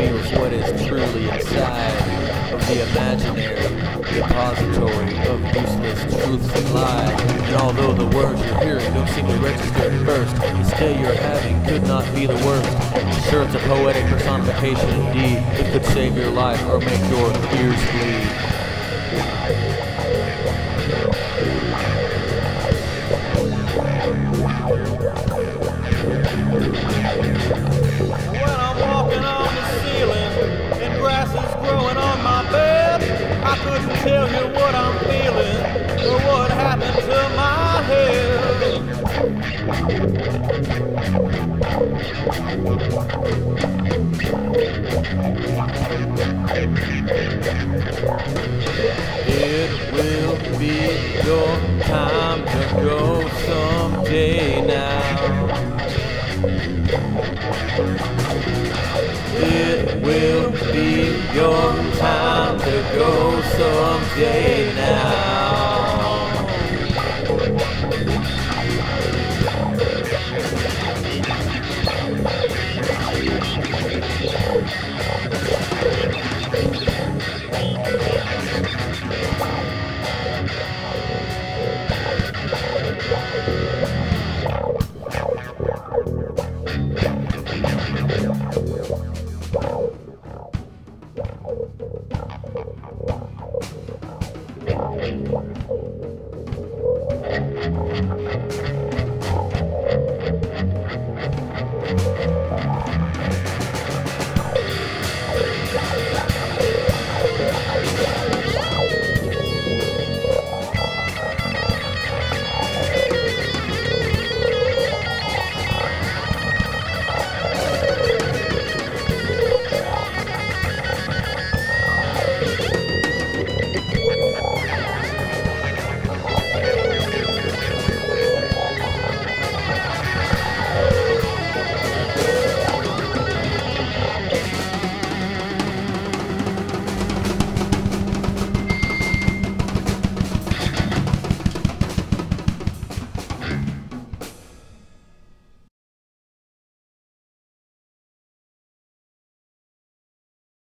is truly inside of the imaginary repository of useless truths and lies. And although the words you're hearing don't seem to register at first, the stay you're having could not be the worst. Sure, it's a poetic personification indeed. It could save your life or make your ears bleed. Tell you what I'm feeling or what happened to my head. It will be your time to go someday now. It